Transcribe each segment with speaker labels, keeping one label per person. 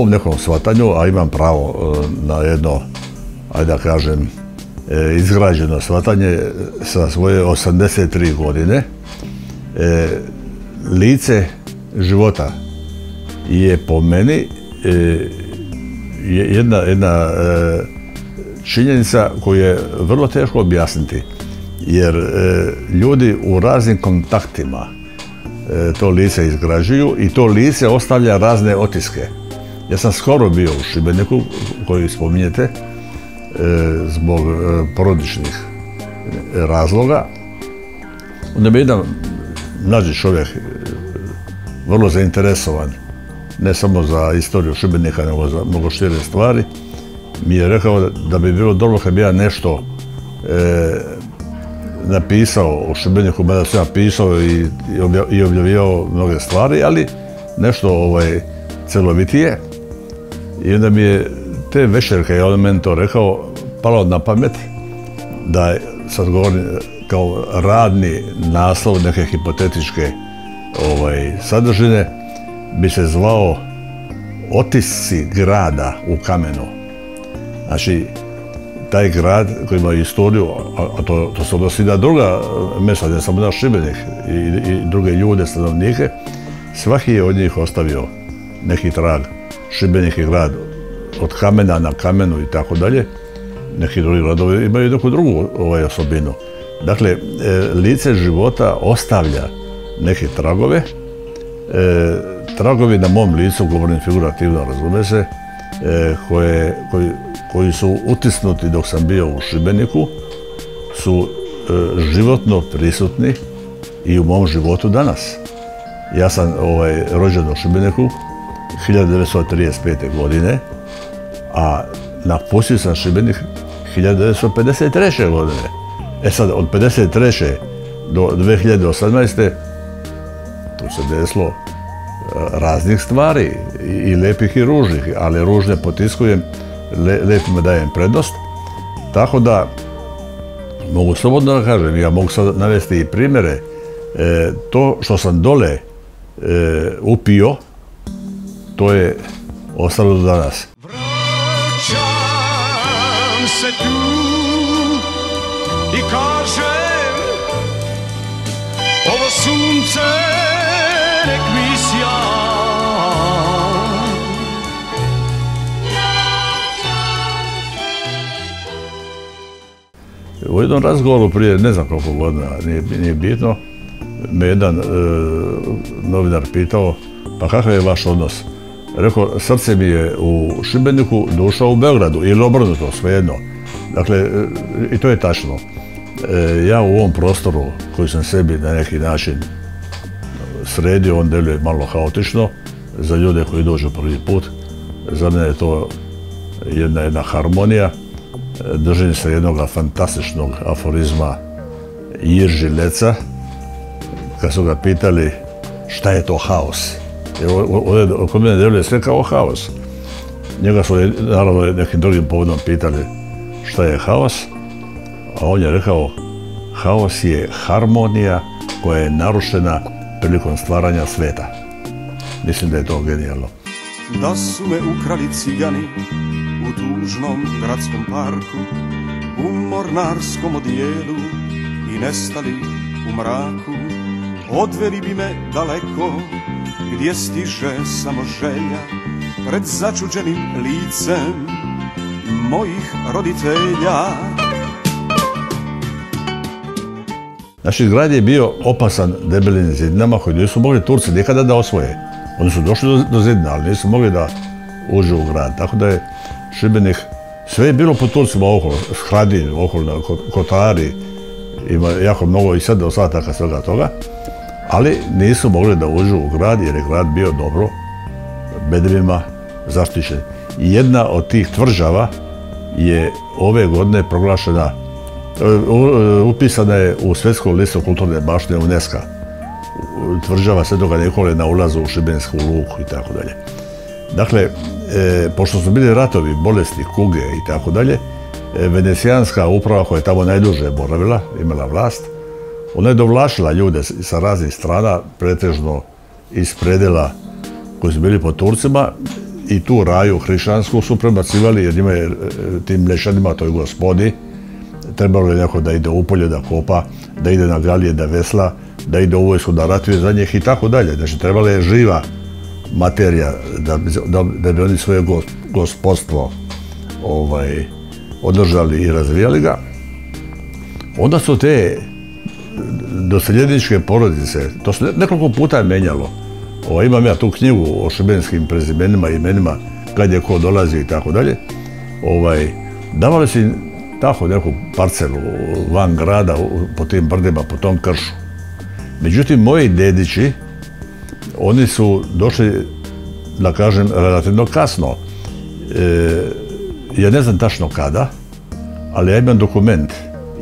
Speaker 1: mom nekom shvatanju, a imam pravo e, na jedno, ajde da kažem, e, izgrađeno shvatanje sa svoje 83 godine, e, lice života je po meni jedna, jedna činjenica koju je vrlo teško objasniti. Jer ljudi u raznim kontaktima to lice izgrađuju i to lice ostavlja razne otiske. Ja sam skoro bio u Šibeniku, koji spominjete, e, zbog e, porodičnih razloga. Onda mi jedan mlađi čovjek, e, vrlo zainteresovan, ne samo za istoriju Šibenika, nego za mnogo šire stvari, mi je rekao da bi bilo dobro kad bi ja nešto napisao u Šibeniku, mada sam ja pisao i, i objavio mnoge stvari, ali nešto ovaj, celovitije. I onda mi je te večer je on meni to rekao, palo na pamet da sad govorim kao radni naslov neke hipotetičke ovaj, sadržine bi se zvao Otisci grada u kamenu. Znači, taj grad koji ima istoriju, a to, to se odnosi na druga mjesta, ne samo na Šibenik i, i druge ljude, stanovnike, svaki je od njih ostavio neki trag. Šibenik je grad od kamena na kamenu i tako dalje. Neki drugi gradovi imaju neku drugu ovaj, osobinu. Dakle, e, lice života ostavlja neke tragove. E, tragovi na mom licu, govorim figurativno, razume se, e, koje, koji, su utisnuti dok sam bio u Šibeniku, su životno prisutni i u mom životu danas. Ja sam ovaj, rođen u Šibeniku 1935. godine, a napustio sam Šibenik 1953. godine. E sad, od 1953. do 2018. tu se desilo e, raznih stvari, i lepih i ružnih, ali ružne potiskujem, lepima dajem prednost. Tako da, mogu slobodno da kažem, ja mogu sad navesti i primjere, e, to što sam dole e, upio, to je ostalo do danas. se tu i kažem ovo sunce nek mi U jednom razgovoru prije ne znam koliko godina, nije, bitno, me jedan e, novinar pitao pa kakav je vaš odnos? Rekao, srce mi je u Šibeniku, duša u Beogradu ili obrnuto, svejedno. Dakle, e, i to je tačno. E, ja u ovom prostoru koji sam sebi na neki način sredio, on deluje malo haotično za ljude koji dođu prvi put. Za mene je to jedna jedna harmonija. Držim se jednog fantastičnog aforizma Jirži Leca. Kad su ga pitali šta je to haos, ovdje kod mene deluje sve kao haos. Njega su naravno nekim drugim povodom pitali šta je haos, a on je rekao haos je harmonija koja je narušena prilikom stvaranja sveta. Mislim da je to genijalno. Da su me ukrali cigani u tužnom gradskom parku, u mornarskom odijelu i nestali u mraku, odveli bi me daleko gdje stiže samo želja pred začuđenim licem mojih roditelja. Naš grad je bio opasan debelim zidinama koji nisu mogli Turci nikada da osvoje. Oni su došli do, do zidina, ali nisu mogli da uđu u grad. Tako da je Šibenik, sve je bilo po Turcima okolo, Hradin, okolo, Kotari, ima jako mnogo i sad ostataka svega toga ali nisu mogli da uđu u grad jer je grad bio dobro bedrima zaštićen. Jedna od tih tvrđava je ove godine proglašena, e, e, upisana je u svjetsku listu kulturne baštine UNESCO. Tvrđava Svetoga Nikole na ulazu u Šibensku luku i tako dalje. Dakle, e, pošto su bili ratovi, bolesti, kuge i tako dalje, venecijanska uprava koja je tamo najduže boravila, imala vlast, ona je dovlačila ljude sa raznih strana, pretežno iz predela koji su bili po Turcima i tu raju hrišćansku su prebacivali jer njima je e, tim mlješanima, toj gospodi, trebalo je neko da ide u polje da kopa, da ide na galije da vesla, da ide u vojsku da ratuje za njih i tako dalje. Znači trebala je živa materija da, da, bi oni svoje gospodstvo ovaj, održali i razvijali ga. Onda su te doseljeničke porodice, to se nekoliko puta menjalo. Ovaj, imam ja tu knjigu o šibenskim prezimenima, imenima, kad je ko dolazi i tako dalje. Ovaj, davali su tako neku parcelu van grada, po tim brdima, po tom kršu. Međutim, moji dedići, oni su došli, da kažem, relativno kasno. E, ja ne znam tačno kada, ali ja imam dokument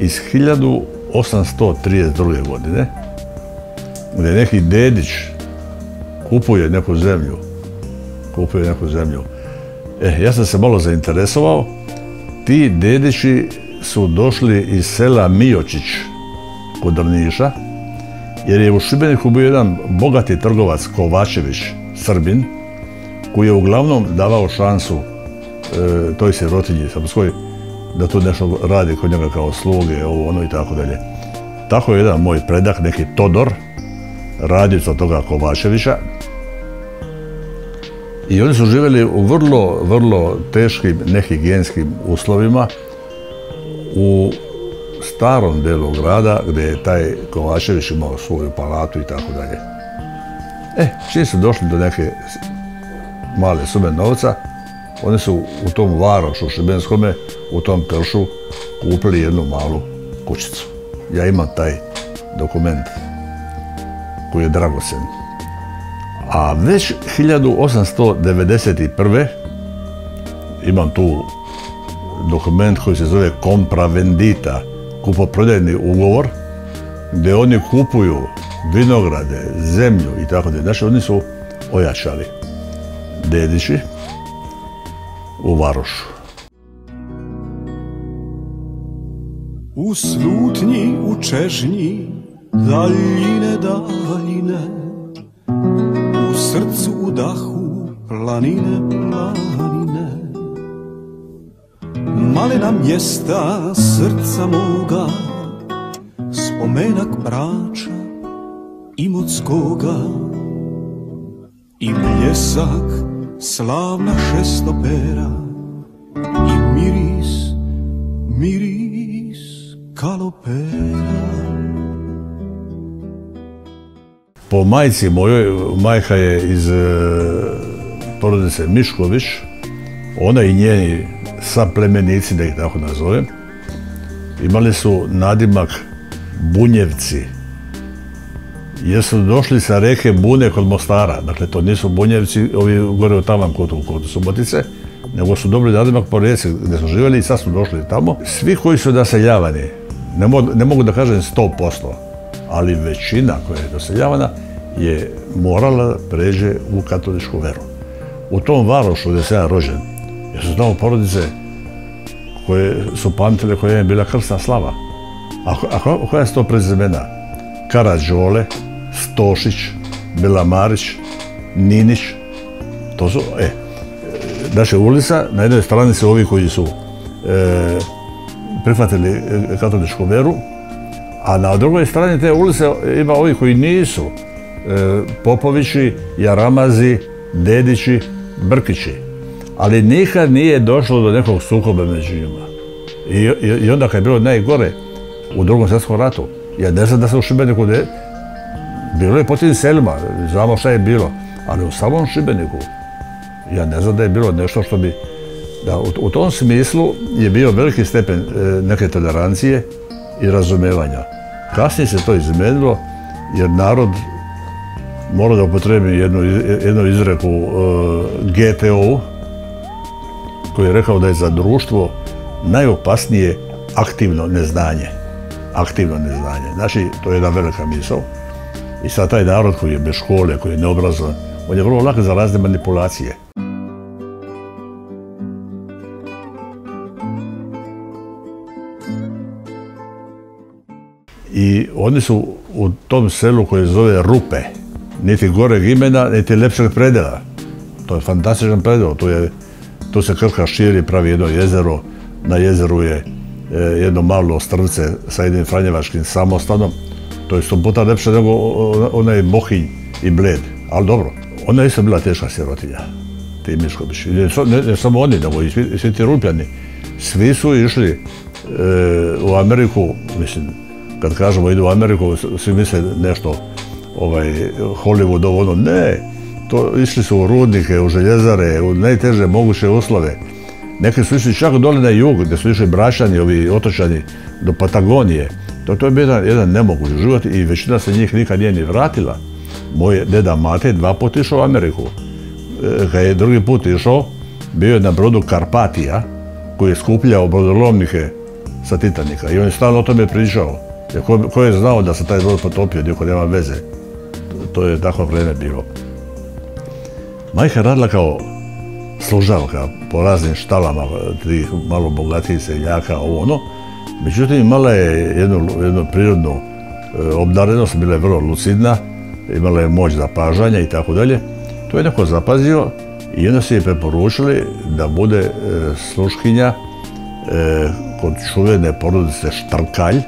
Speaker 1: iz 1832. godine, gdje neki dedić kupuje neku zemlju. Kupuje neku zemlju. E, ja sam se malo zainteresovao. Ti dedići su došli iz sela Miočić kod Drniša, jer je u Šibeniku bio jedan bogati trgovac Kovačević, Srbin, koji je uglavnom davao šansu e, toj sirotinji srpskoj da tu nešto radi kod njega kao sluge, ovo ono i tako dalje. Tako je jedan moj predak, neki Todor, radica toga Kovačevića, i oni su živjeli u vrlo, vrlo teškim nehigijenskim uslovima u starom delu grada gdje je taj Kovačević imao svoju palatu i tako dalje. E, čim su došli do neke male sume novca, oni su u tom varošu Šibenskome, u tom pršu, kupili jednu malu kućicu. Ja imam taj dokument koji je dragocen. A već 1891. imam tu dokument koji se zove Vendita, kupoprodajni ugovor, gdje oni kupuju vinograde, zemlju i tako da. Znači oni su ojačali dedići u Varošu.
Speaker 2: U slutnji, u čežnji, daljine, daljine, srcu u dahu planine, planine Malena mjesta srca moga Spomenak brača i mockoga I bljesak slavna šestopera I miris, miris kalopera.
Speaker 1: Po majci mojoj, majka je iz e, porodice Mišković, ona i njeni saplemenici, da ih tako nazovem, imali su nadimak Bunjevci, jer su došli sa reke Bune kod Mostara. Dakle, to nisu Bunjevci, ovi gore u kod, kod Subotice, nego su dobili nadimak po reci gdje su živjeli i sad su došli tamo. Svi koji su naseljavani, ne, mogu da kažem 100%, ali većina koja je doseljavana je morala pređe u katoličku veru. U tom Varošu gdje sam ja rođen, jer su tamo porodice koje su pamtile koja je bila krsna slava. A, koja je to prezimena? Karadžole, Stošić, Belamarić, Ninić, to su, e, znači ulica, na jednoj strani su ovi koji su e, prihvatili e, katoličku veru, a na drugoj strani te ulice ima ovi koji nisu. E, Popovići, Jaramazi, Dedići, Brkići. Ali nikad nije došlo do nekog sukoba među njima. I, onda kad je bilo najgore u drugom svjetskom ratu, ja ne znam da se u Šibeniku. Bilo je po tim selima, znamo šta je bilo, ali u samom Šibeniku ja ne znam da je bilo nešto što bi da, u, tom smislu je bio veliki stepen e, neke tolerancije i razumevanja. Kasnije se to izmenilo jer narod mora da upotrebi jednu, jednu izreku uh, GTO koji je rekao da je za društvo najopasnije aktivno neznanje. Aktivno neznanje. Znači, to je jedna velika misao. I sad taj narod koji je bez škole, koji je neobrazovan, on je vrlo lak za razne manipulacije. I oni su u tom selu koje zove Rupe, niti goreg imena, niti lepšeg predela. To je fantastičan predeo. Tu, je, tu se Krka širi, pravi jedno jezero. Na jezeru je e, jedno malo strvce sa jednim franjevačkim samostanom. To je sto puta lepše nego onaj Bohinj i Bled. Ali dobro, ona je isto bila teška sirotinja. Ti Miškovići. Ne, samo oni, nego i svi, svi ti Rupljani. Svi su išli e, u Ameriku, mislim, kad kažemo idu u Ameriku, svi misle nešto ovaj, Hollywood, ovo ono, ne, to išli su u rudnike, u željezare, u najteže moguće uslove. Neki su išli čak dole na jug, gdje su išli brašani, ovi otočani, do Patagonije. To, to je bio jedan, jedan nemogući život i većina se njih nikad nije ni vratila. Moj deda Mate dva put išao u Ameriku. E, kad je drugi put išao, bio je na brodu Karpatija, koji je skupljao brodolomnike sa Titanika i on je stalno o tome pričao. Jer ko, je znao da se taj brod potopio, niko nema veze. To je takvo vrijeme bilo. Majka radila kao služavka po raznim štalama tih malo bogatijih seljaka, ovo ono. Međutim, imala je jednu, prirodnu e, obdarenost, bila je vrlo lucidna, imala je moć zapažanja i tako dalje. To je neko zapazio i onda su je preporučili da bude e, sluškinja e, kod čuvene porodice Štrkalj.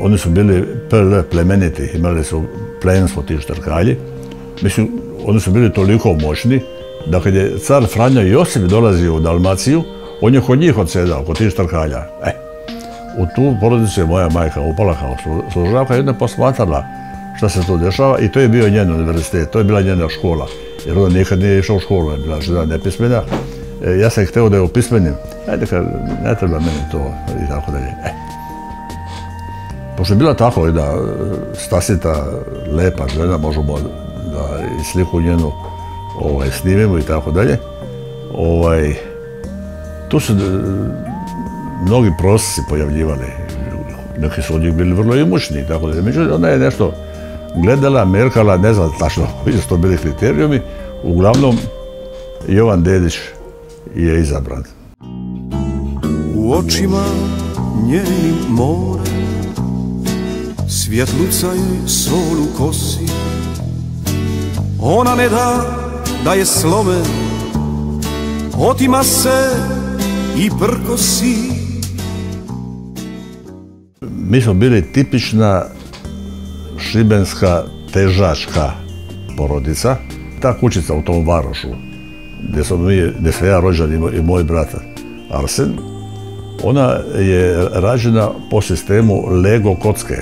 Speaker 1: Oni su bili PL plemeniti, imali su plenstvo ti Štrkalji. Mislim, oni su bili toliko moćni da kad je car Franjo Josip dolazio u Dalmaciju, on je kod njih odsedao, kod tih Štrkalja. E, u tu porodicu je moja majka upala kao služavka jedna posmatrala šta se tu dešava i to je bio njen univerzitet, to je bila njena škola. Jer ona nikad nije išla u školu, je bila žena nepismena. E, ja sam htio da je upismenim. Ajde, kad ne treba meni to i tako dalje. E. Pošto je bila tako jedna e, stasita, lepa žena, možemo da i sliku njenu ovaj, snimimo i tako dalje. Ovaj, tu su e, mnogi prosjeci pojavljivali. Neki su od njih bili vrlo imućni. Međutim, ona je nešto gledala, merkala, ne znam tačno koji su to bili kriterijumi. Uglavnom, Jovan Dedić je izabran.
Speaker 2: U očima njenim more Svjetlucaju sol u kosi Ona ne da da je slome Otima se i prkosi
Speaker 1: Mi smo bili tipična šibenska težačka porodica. Ta kućica u tom Varošu, gdje gdje sam ja rođen i moj brat Arsen, ona je rađena po sistemu Lego kocke.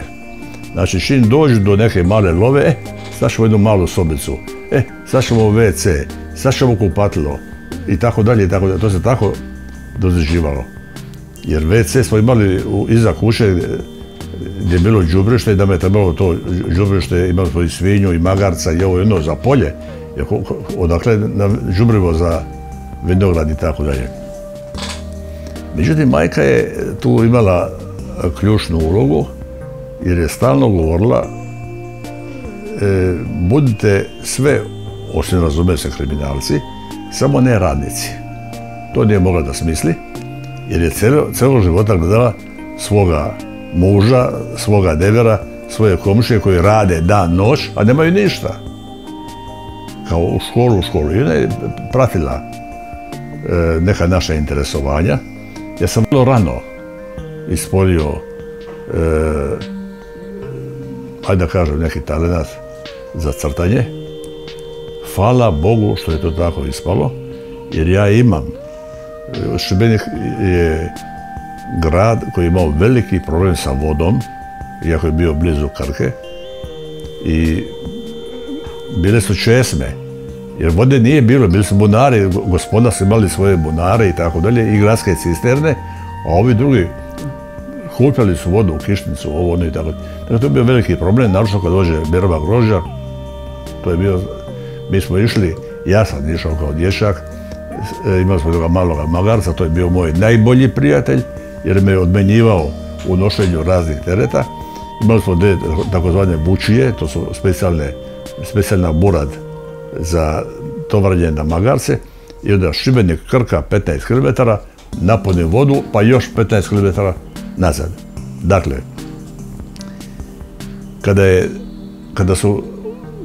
Speaker 1: Znači, čim dođu do neke male love, e, sad ćemo jednu malu sobicu, e, sad ćemo WC, sad ćemo kupatilo, i tako dalje, i tako dalje. To se tako dozređivalo. Jer WC smo imali iza kuće gdje je bilo džubrište i da me trebalo to džubrište, imali smo i svinju i magarca i ovo jedno za polje, odakle na džubrivo za vinograd i tako dalje. Međutim, majka je tu imala ključnu ulogu jer je stalno govorila e, budite sve, osim razume se kriminalci, samo ne radnici. To nije mogla da smisli, jer je celo života gledala svoga muža, svoga devera, svoje komšije koji rade dan, noć, a nemaju ništa. Kao u školu, u školu. I ona je pratila e, neka naša interesovanja. Ja sam vrlo rano ispolio, e, ajde da kažem, neki talent za crtanje. Hvala Bogu što je to tako ispalo, jer ja imam. Šibenik je grad koji je imao veliki problem sa vodom, iako je bio blizu Krke. I bile su česme, jer vode nije bilo, bili su bunari, gospoda su imali svoje bunare i tako dalje, i gradske cisterne, a ovi drugi kupljali su vodu u kišnicu, ovo ono i tako. Dakle, to je bio veliki problem, naročito kad dođe berba grožđa, to je bio, mi smo išli, ja sam išao kao dječak, imali smo toga maloga magarca, to je bio moj najbolji prijatelj, jer me je odmenjivao u nošenju raznih tereta. Imali smo takozvane bučije, to su specijalna burad za tovarnje na magarce i onda Šibenik Krka 15 km, napune vodu pa još 15 km nazad. Dakle, kada, je, kada su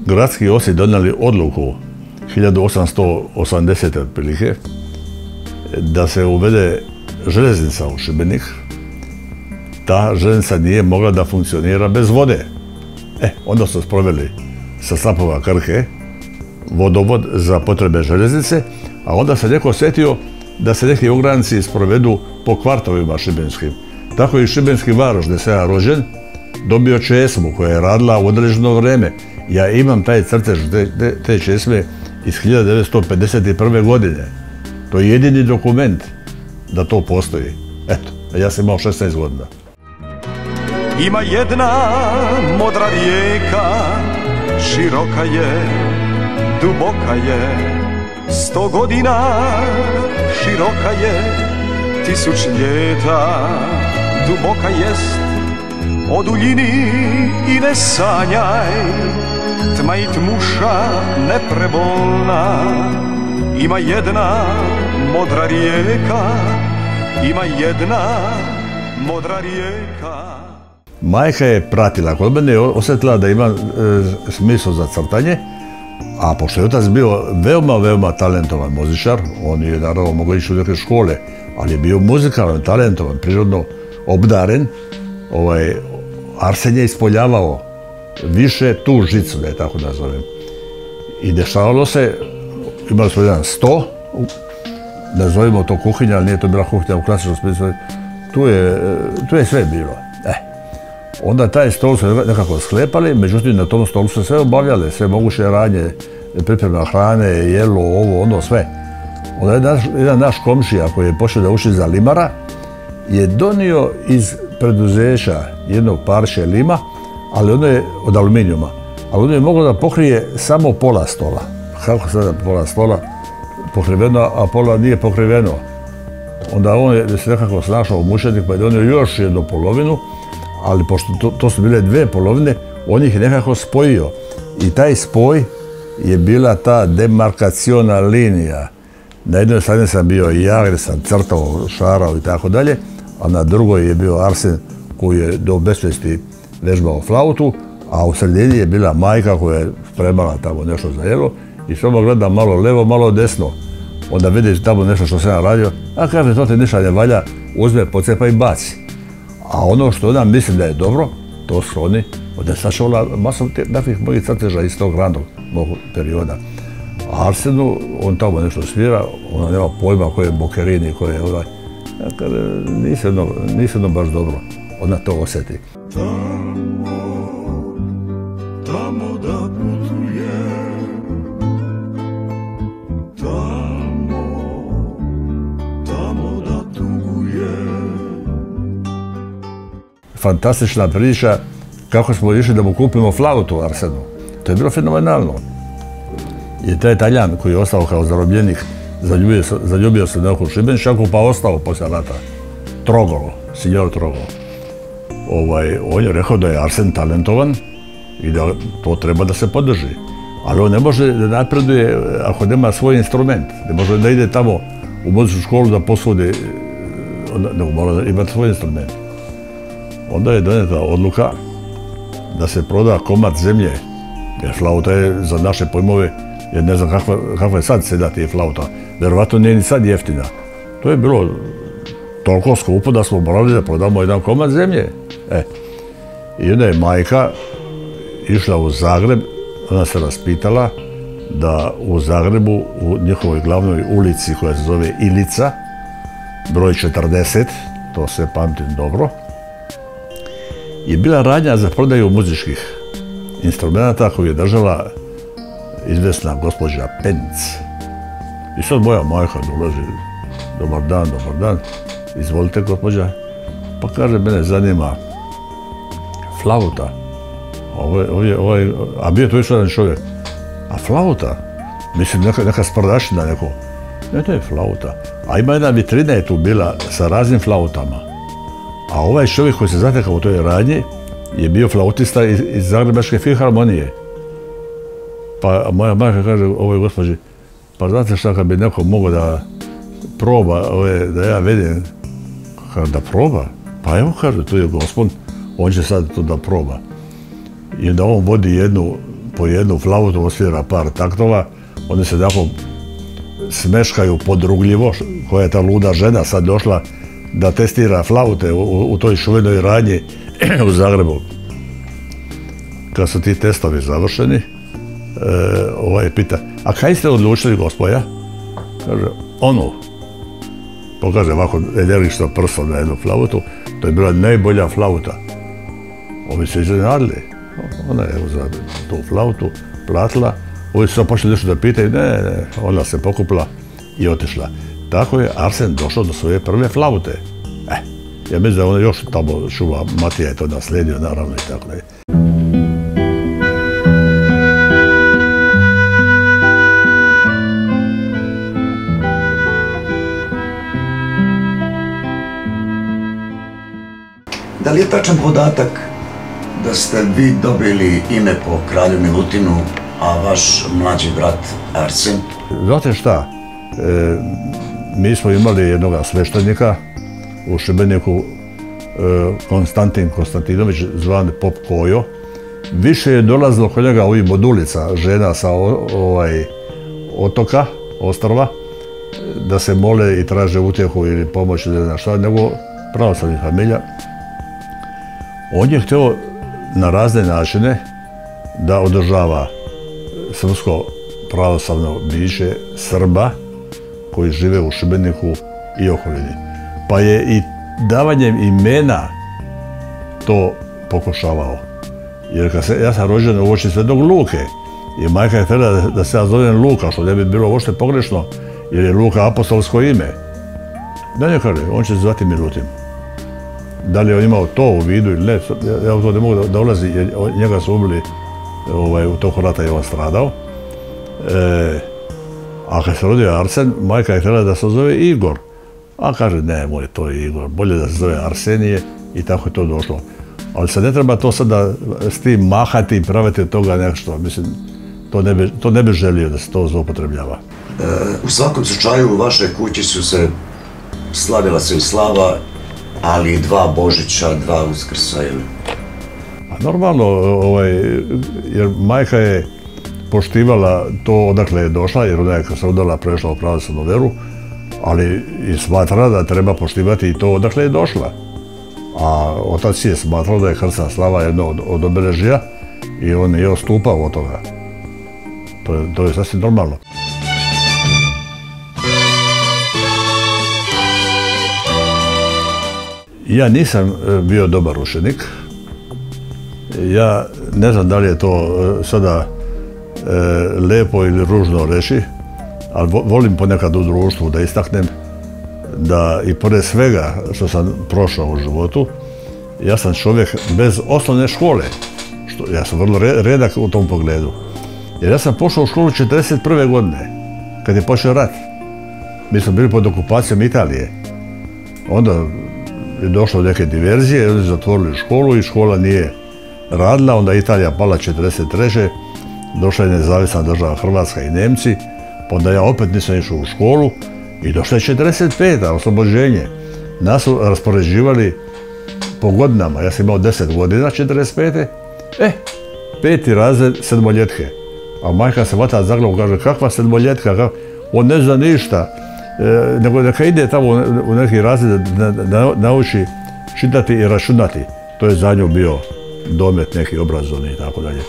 Speaker 1: gradski osi donijeli odluku 1880. otprilike da se uvede željeznica u Šibenik, ta željeznica nije mogla da funkcionira bez vode. E, onda su sproveli sa slapova Krke vodovod za potrebe željeznice, a onda se neko osjetio da se neki ogranci sprovedu po kvartovima šibenskim. Tako i šibenski varoš, gdje se ja rođen, dobio česmu koja je radila u određeno vrijeme. Ja imam taj crtež te, te česme iz 1951. godine. To je jedini dokument da to postoji. Eto, ja sam imao 16 godina.
Speaker 2: Ima jedna modra rijeka, široka je, duboka je, sto godina široka je, tisuć ljeta, duboka jest, o duljini i ne sanjaj, tma i tmuša neprebolna, ima jedna modra rijeka, ima jedna modra rijeka.
Speaker 1: Majka je pratila kod mene je osjetila da ima e, smisao za crtanje, a pošto je otac bio veoma, veoma talentovan muzičar, on je naravno mogao ići u neke škole, ali je bio muzikalan, talentovan, prirodno obdaren, ovaj, Arsen je ispoljavao više tu žicu, da je tako nazovem. I dešavalo se, imali smo jedan sto, nazovimo to kuhinja, ali nije to bila kuhinja u klasičnom smislu, tu je, tu je sve bilo. E. Onda taj stol su nekako sklepali, međutim na tom stolu su sve obavljale, sve moguće radnje, priprema hrane, jelo, ovo, ono, sve. Onda jedan naš komšija koji je počeo da uči za limara, je donio iz preduzeća jednog parče lima, ali ono je od aluminijuma. Ali ono je moglo da pokrije samo pola stola. Kako sada pola stola pokriveno, a pola nije pokriveno. Onda on je se nekako snašao u mušetnik pa je donio još jednu polovinu, ali pošto to, su bile dve polovine, on ih je nekako spojio. I taj spoj je bila ta demarkaciona linija. Na jednoj strani sam bio i ja, gdje sam crtao, šarao i tako dalje, a na drugoj je bio Arsen koji je do besvesti vežbao flautu, a u sredini je bila majka koja je spremala tamo nešto za jelo i samo gleda malo levo, malo desno. Onda vidi tamo nešto što sam radio, a kaže to te ništa ne valja, uzme, pocepa i baci. A ono što ona misli da je dobro, to su oni, onda je sačuvala masu takvih mojih crteža iz tog ranog mog perioda. Arsenu, on tamo nešto svira, ona nema pojma koje je Bokerini, koje je ovaj, kada nisi jedno, baš dobro, ona to osjeti. Tamo, tamo da putuje, tamo, tamo da tuguje. Fantastična priča kako smo išli da mu kupimo flautu Arsenu. To je bilo fenomenalno. I taj Italijan koji je ostao kao zarobljenik Zaljubio, se neku Šibenčaku pa ostao poslije rata. Trogolo, sinjor Trogolo. Ovaj, on je rekao da je Arsen talentovan i da to treba da se podrži. Ali on ne može da napreduje ako nema svoj instrument. Ne može da ide tamo u muzičku školu da posudi, nego mora imati svoj instrument. Onda je doneta odluka da se proda komad zemlje, jer flauta je za naše pojmove, jer ne znam kakva, je sad sedati je flauta vjerovatno nije ni sad jeftina. To je bilo toliko skupo da smo morali da prodamo jedan komad zemlje. E. I onda je majka išla u Zagreb, ona se raspitala da u Zagrebu, u njihovoj glavnoj ulici koja se zove Ilica, broj 40, to se pamtim dobro, je bila radnja za prodaju muzičkih instrumenta koju je držala izvesna gospođa Penc. I sad moja majka dolazi, dobar dan, dobar dan, izvolite gospođa. Pa kaže, mene zanima flauta. Ovaj, a bio je to još jedan čovjek. A flauta? Mislim, neka, sprdašina neko. Ne, to je flauta. A ima jedna vitrina je tu bila sa raznim flautama. A ovaj čovjek koji se zatekao u toj radnji je bio flautista iz Zagrebačke filharmonije. Pa moja majka kaže ovoj gospođi, pa znate šta, kad bi neko mogao da proba, ove, da ja vidim, da proba, pa evo kaže, tu je gospod, on će sad to da proba. I da on vodi jednu po jednu flautu osvira par taktova, oni se tako smeškaju podrugljivo, koja je ta luda žena sad došla da testira flaute u, toj šuvenoj radnji u Zagrebu. Kad su ti testovi završeni, ovaj pita, a kaj ste odlučili gospoja? Kaže, ono, pokaže ovako energično prso na jednu flautu, to je bila najbolja flauta. Ovi se iznenadili. Ona je za tu flautu platila, ovi su počeli nešto da pitaju, ne, ne, ona se pokupila i otišla. Tako je Arsen došao do svoje prve flaute. E, ja mislim da on još tamo šuva, Matija je to naslijedio, naravno i tako da
Speaker 3: Da li je tačan podatak da ste vi dobili ime po kralju Milutinu, a vaš mlađi brat Arsen?
Speaker 1: Znate šta, e, mi smo imali jednog sveštenika u Šibeniku, e, Konstantin Konstantinović, zvan Pop Kojo. Više je dolazilo kod njega ovim od ulica, žena sa ovaj, otoka, ostrova, da se mole i traže utjehu ili pomoć ili ne šta, nego pravoslavnih familija. On je htio na razne načine da održava srpsko pravoslavno biće Srba koji žive u Šibeniku i okolini. Pa je i davanjem imena to pokušavao. Jer kad se, ja sam rođen u oči Svetog Luke i majka je htjela da, se ja zovem Luka, što ne bi bilo uopšte pogrešno, jer je Luka apostolsko ime. Da ne kaže, on će se zvati Milutin. Da li je on imao to u vidu ili ne, ja u to ne mogu da, ulazi, jer njega su ubili ovaj, u toku rata je on stradao. E, a kad se rodio Arsen, majka je htjela da se zove Igor. A kaže, ne, moj, to je Igor, bolje da se zove Arsenije i tako je to došlo. Ali se ne treba to sada s tim mahati i praviti toga nešto. Mislim, to ne, bi, to ne želio da se to zloupotrebljava.
Speaker 3: E, u svakom slučaju u vašoj kući su se slavila se i slava ali dva Božića, dva Uskrsa, ili?
Speaker 1: A normalno, ovaj, jer majka je poštivala to odakle je došla, jer ona je kad se udala prešla u pravoslavnu veru, ali i smatra da treba poštivati i to odakle je došla. A otac je smatrao da je krsna slava jedno od, od i on je ostupao od toga. To je, to je sasvim normalno. Ja nisam e, bio dobar učenik. Ja ne znam da li je to e, sada e, lepo ili ružno reći, ali volim ponekad u društvu da istaknem da i pored svega što sam prošao u životu, ja sam čovjek bez osnovne škole. Ja sam vrlo redak u tom pogledu. Jer ja sam pošao u školu 1941. godine, kad je počeo rat. Mi smo bili pod okupacijom Italije. Onda je došlo do neke diverzije, oni zatvorili školu i škola nije radila, onda Italija pala 1943. Došla je nezavisna država Hrvatska i Nemci, pa onda ja opet nisam išao u školu i došla je 45. oslobođenje. Nas su raspoređivali po godinama, ja sam imao 10 godina 45. E, peti razred sedmoljetke. A majka se vata za kaže, kakva sedmoljetka, on ne zna ništa. E, nego neka ide tamo u neki razred da nauči čitati i računati. To je za nju bio domet neki obrazovni i tako dalje.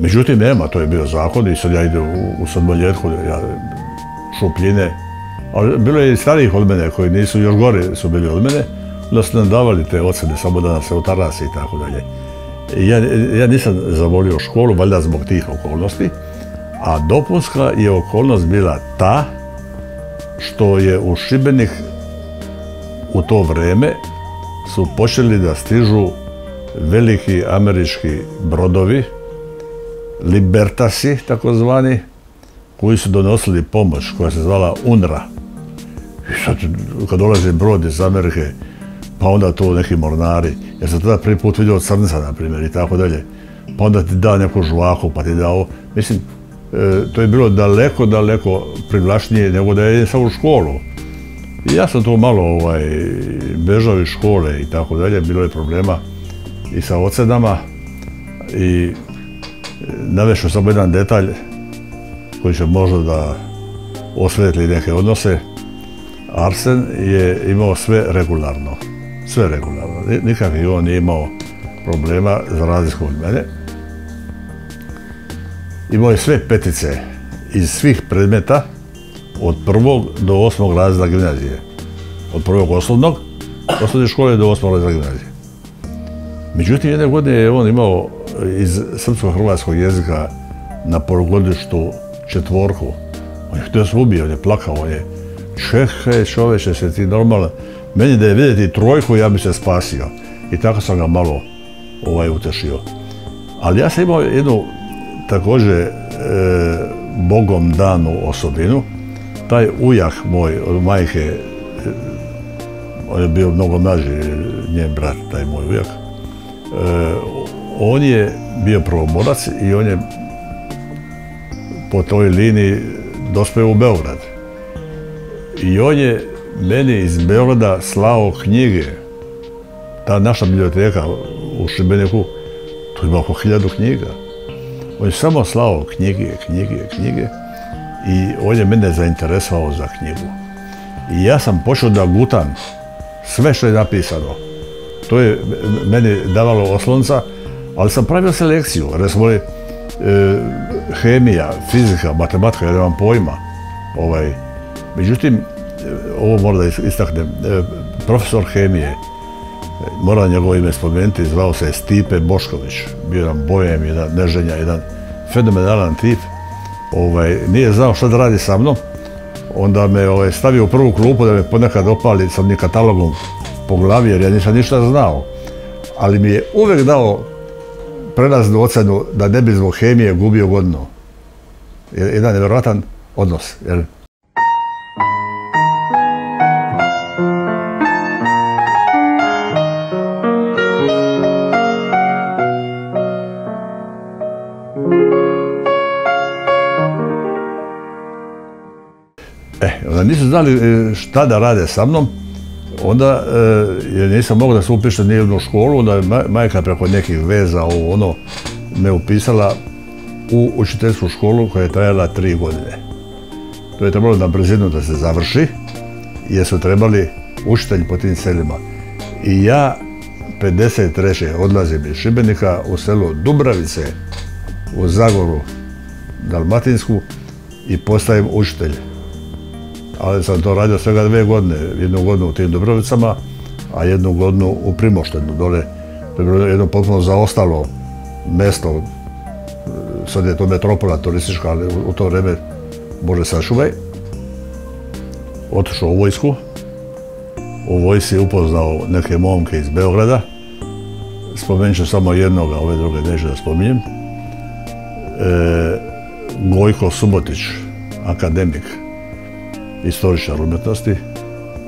Speaker 1: Međutim, nema, to je bio zakon i sad ja idem u, u sadmoljetku, šupljine. Ali bilo je i starijih od mene koji nisu još gore su bili od mene, da su nam davali te ocene samo da nas se utarasi i tako dalje. Ja, ja nisam zavolio školu, valjda zbog tih okolnosti, a dopunska je okolnost bila ta što je u Šibenik u to vrijeme su počeli da stižu veliki američki brodovi, Libertasi takozvani, koji su donosili pomoć koja se zvala UNRA. I sad kad dolazi brod iz Amerike, pa onda to neki mornari, jer sam tada prvi put vidio crnca, na primjer, i tako dalje, pa onda ti da neku žvaku, pa ti da ovo. Mislim, to je bilo daleko, daleko privlačnije nego da je sam u školu. I ja sam to malo ovaj, bežao iz škole i tako dalje, bilo je problema i sa ocenama. i navešao samo jedan detalj koji će možda da osvetli neke odnose. Arsen je imao sve regularno. Sve regularno. Nikakvih on nije imao problema za razliku od mene. Imao je sve petice iz svih predmeta od prvog do osmog razreda gimnazije. Od prvog osnovnog, osnovne škole do osmog razreda gimnazije. Međutim, jedne godine je on imao iz srpsko-hrvatskog jezika na polugodištu četvorku. On je htio se ubije, on je plakao, on je čekaj čoveče se ti normalno. Meni da je vidjeti trojku, ja bi se spasio. I tako sam ga malo ovaj, utešio. Ali ja sam imao jednu također e, bogom danu osobinu. Taj ujak moj od majke, e, on je bio mnogo mlađi, njen brat, taj moj ujak. E, on je bio prvoborac i on je po toj liniji dospeo u Beograd. I on je meni iz Beograda slao knjige. Ta naša biblioteka u Šibeniku, tu ima oko hiljadu knjiga. On je samo slao knjige, knjige, knjige i on je mene zainteresovao za knjigu. I ja sam počeo da gutam sve što je napisano. To je meni davalo oslonca, ali sam pravio selekciju. Recimo, e, hemija, fizika, matematika, ja nemam pojma. Ovaj. Međutim, ovo moram da istaknem, e, profesor hemije, moram njegovo ime spomenuti, zvao se Stipe Bošković. Bio jedan bojem, jedan neženja, jedan fenomenalan tip. Ovaj, nije znao što da radi sa mnom. Onda me ovaj, stavio u prvu klupu da me ponekad opali sa onim katalogom po glavi jer ja nisam ništa znao. Ali mi je uvijek dao prelaznu ocenu da ne bi zbog hemije gubio godinu. Jedan nevjerojatan odnos. Nisu znali e, šta da rade sa mnom, onda, e, jer nisam mogao da se upišem ni jednu školu, onda je majka preko nekih veza ovo ono me upisala u učiteljsku školu koja je trajala tri godine. To je trebalo na brzinu da se završi, jer su trebali učitelji po tim selima. I ja 53. odlazim iz Šibenika u selo Dubravice u Zagoru Dalmatinsku i postajem učitelj ali sam to radio svega dve godine. Jednu godinu u tim Dubrovicama, a jednu godinu u Primoštenu, dole. To je bilo jedno potpuno zaostalo mesto. Sad je to metropola turistička, ali u to vreme Bože sačuvaj. Otišao u vojsku. U vojsi upoznao neke momke iz Beograda. Spomenut ću samo jednoga, ove druge neću da spominjem. E, Gojko Subotić, akademik, istoričar umjetnosti.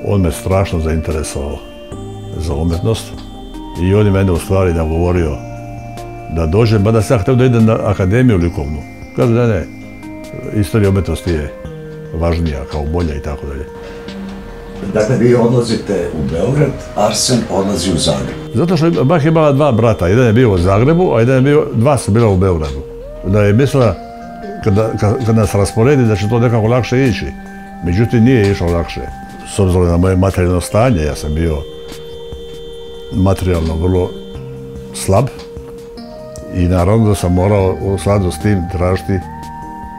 Speaker 1: On me strašno zainteresovao za umjetnost i on je mene u stvari nagovorio da dođem, mada sam ja htio da idem na akademiju likovnu. Kaže da ne, istorija umjetnosti je važnija, kao bolja i tako dalje.
Speaker 3: Dakle, vi odlazite u Beograd, Arsen odlazi u Zagreb.
Speaker 1: Zato što je imala dva brata, jedan je bio u Zagrebu, a jedan je bio, dva su bila u Beogradu. Da je mislila, kada, kad nas rasporedi, da će to nekako lakše ići. Međutim, nije išlo lakše. S obzirom na moje materijalno stanje, ja sam bio materijalno vrlo slab i naravno da sam morao u sladu s tim tražiti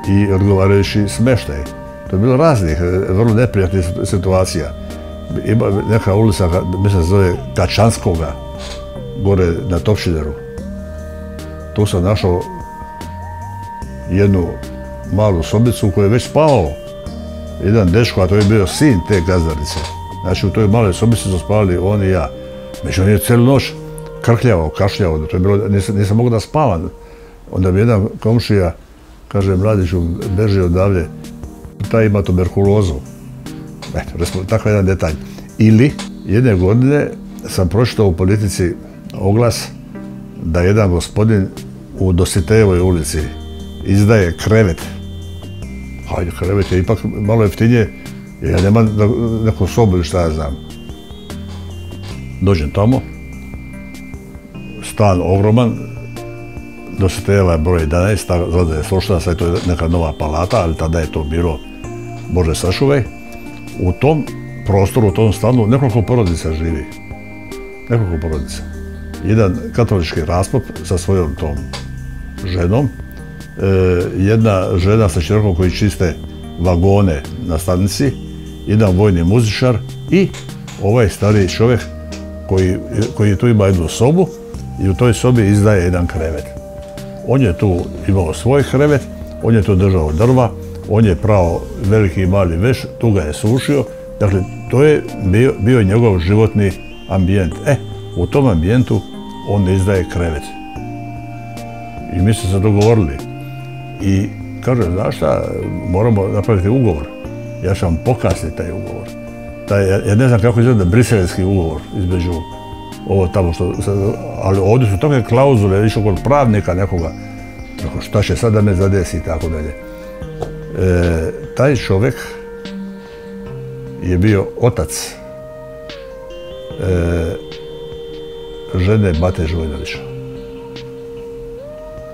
Speaker 1: i odgovarajući smeštaj. To je bilo raznih, vrlo neprijatnih situacija. Ima neka ulica, mislim se zove Kačanskoga, gore na Topšideru. Tu sam našao jednu malu sobicu u kojoj je već spavao jedan dečko, a to je bio sin te gazdarice. Znači u toj maloj sobici su spavali on i ja. Među on je cijelu noć krkljavao, kašljavao, to je bilo, nisam, nisam mogao da spavam. Onda bi jedan komšija, kaže mladiću, beži odavlje, taj ima tuberkulozu. Eto, takav jedan detalj. Ili, jedne godine sam pročitao u politici oglas da jedan gospodin u Dositejevoj ulici izdaje krevet hajde krevet je ipak malo jeftinije, ja nemam neku sobu ili šta ja znam. Dođem tamo, stan ogroman, Dositejeva je broj 11, zada je složena, sad je to neka nova palata, ali tada je to bilo Bože sačuvaj. U tom prostoru, u tom stanu, nekoliko porodica živi. Nekoliko porodica. Jedan katolički raspop sa svojom tom ženom, jedna žena sa čerkom koji čiste vagone na stanici, jedan vojni muzičar i ovaj stariji čovjek koji, koji tu ima jednu sobu i u toj sobi izdaje jedan krevet. On je tu imao svoj krevet, on je tu držao drva, on je prao veliki i mali veš, tu ga je sušio. Dakle, to je bio, bio njegov životni ambijent. E, u tom ambijentu on izdaje krevet. I mi smo se dogovorili. I kaže, znaš šta, moramo napraviti ugovor. Ja ću vam pokazati taj ugovor. Taj, ja ne znam kako izgleda briselski ugovor između ovo tamo što, ali ovdje su takve klauzule, više kod pravnika nekoga, šta će sad da me zadesi i tako dalje. E, taj čovjek je bio otac e, žene Bate Žvojnovića.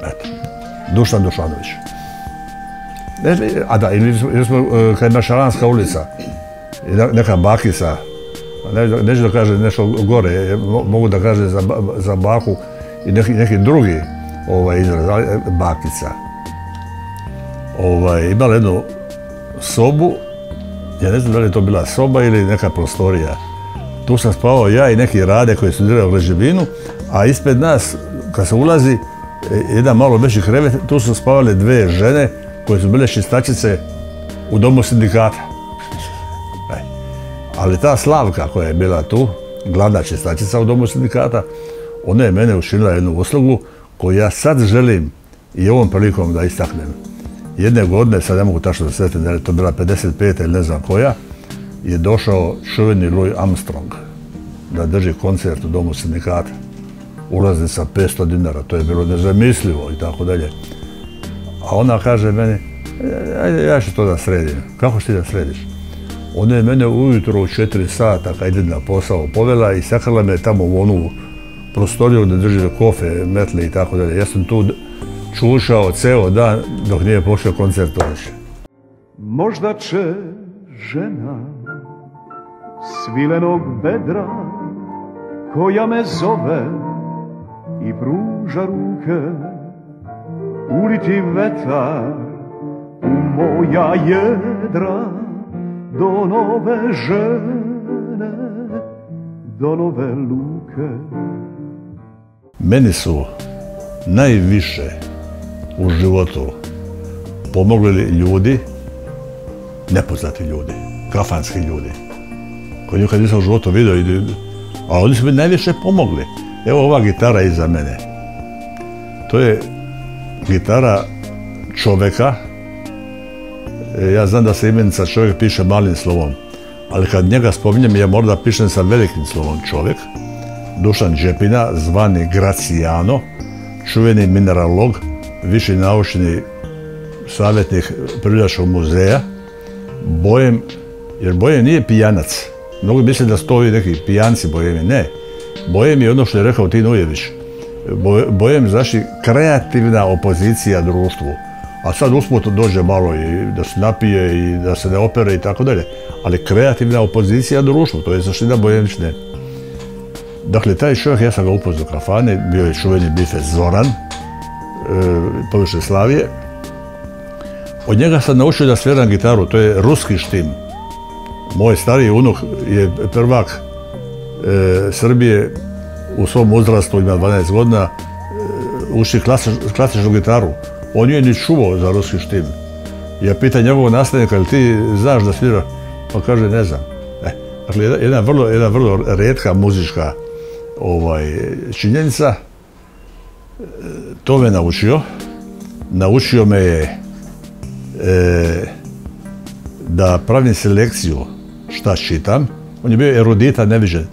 Speaker 1: Eto, Dušan Dušanović. a da, ili smo, e, kad je Mašaranska ulica, neka bakica, neću da kaže nešto gore, mogu da kaže za, baku i neki, drugi ovaj, izraz, bakica. Ovaj, imala jednu sobu, ja ne znam da li je to bila soba ili neka prostorija. Tu sam spavao ja i neki rade koji su u građevinu, a ispred nas, kad se ulazi, e, jedan malo veći krevet, tu su spavale dve žene koje su bile čistačice u domu sindikata. Ali ta Slavka koja je bila tu, glavna čistačica u domu sindikata, ona je mene učinila jednu uslugu koju ja sad želim i ovom prilikom da istaknem. Jedne godine, sad ne mogu tačno svetim da je to bila 55. ili ne znam koja, je došao čuveni Louis Armstrong da drži koncert u domu sindikata. Sa 500 dinara, to je bilo nezamislivo i tako dalje. A ona kaže meni, ajde ja ću to da sredim. Kako ćeš ti da središ? Ona je mene ujutro u četiri sata kad idem na posao povela i sakrala me tamo u onu prostoriju gdje drži kofe, metle i tako dalje. Ja sam tu čušao ceo dan dok nije pošao koncert
Speaker 2: Možda će žena svilenog bedra koja me zove i pruža ruke uliti vetar u moja jedra do nove žene, do nove luke.
Speaker 1: Meni su najviše u životu pomogli ljudi, nepoznati ljudi, kafanski ljudi, koji nikad nisam u životu vidio, a oni su mi najviše pomogli. Evo ova gitara iza mene. To je gitara čoveka E, ja znam da se imenica čovjek piše malim slovom, ali kad njega spominjem, ja možda pišem sa velikim slovom čovjek. Dušan Đepina, zvani Graciano, čuveni mineralog, viši naučni savjetnik Prirodnjačkog muzeja. Bojem, jer Bojem nije pijanac. Mnogo misle da stoji neki pijanci Bojem, ne. Bojem je ono što je rekao Tino Ujević. Bojem znači kreativna opozicija društvu a sad usput dođe malo i da se napije i da se ne opere i tako dalje. Ali kreativna opozicija društvu, to je zaština Bojenične. Dakle, taj čovjek, ja sam ga upoznao kafane, bio je čuveni bife Zoran, e, Slavije. Od njega sam naučio da sviram gitaru, to je ruski štim. Moj stariji unuk je prvak Srbije u svom uzrastu, ima 12 godina, e, uči klasičnu gitaru. On nije ni čuo za ruski štim. Ja pitam njegovog nastavnika, ili ti znaš da svira? Pa kaže, ne znam. E, dakle, jedna vrlo, redka muzička ovaj, činjenica. To me naučio. Naučio me je e, da pravim selekciju šta čitam. On je bio erudita neviđen.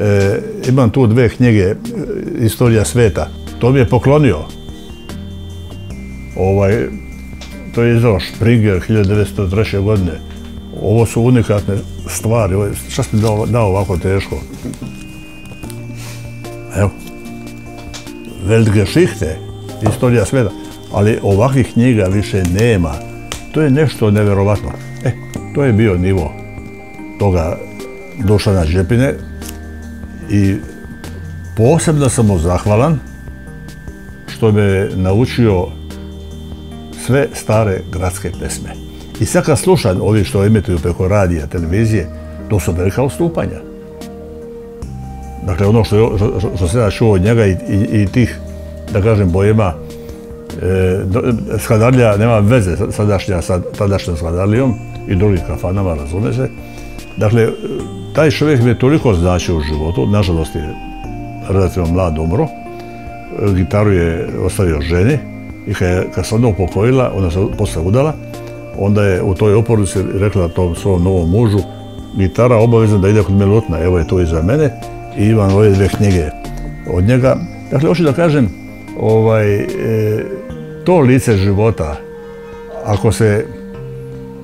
Speaker 1: E, imam tu dve knjige, Istorija sveta. To mi je poklonio Ovaj, to je izdao Springer 1903. godine. Ovo su unikatne stvari. Šta sam dao, dao ovako teško? Evo. Weltgeschichte istorija sveta. Ali ovakvih knjiga više nema. To je nešto nevjerovatno. E, to je bio nivo toga Dušana Žepine i posebno sam mu zahvalan što me naučio sve stare gradske pesme. I sad kad slušam ovi što emituju preko radija, televizije, to su velika ustupanja. Dakle, ono što, što, se ja čuo od njega i, tih, da kažem, bojema, e, nema veze sadašnja sa tadašnjom Skadarlijom i drugim kafanama, razume se. Dakle, taj čovjek mi je toliko značio u životu, nažalost je relativno mlad umro, gitaru je ostavio ženi i kad, se ona upokojila, ona se posle udala, onda je u toj opornici rekla tom svom novom mužu, gitara obavezna da ide kod Milutna, evo je to iza mene i imam ove dvije knjige od njega. Dakle, hoću da kažem, ovaj, e, to lice života, ako se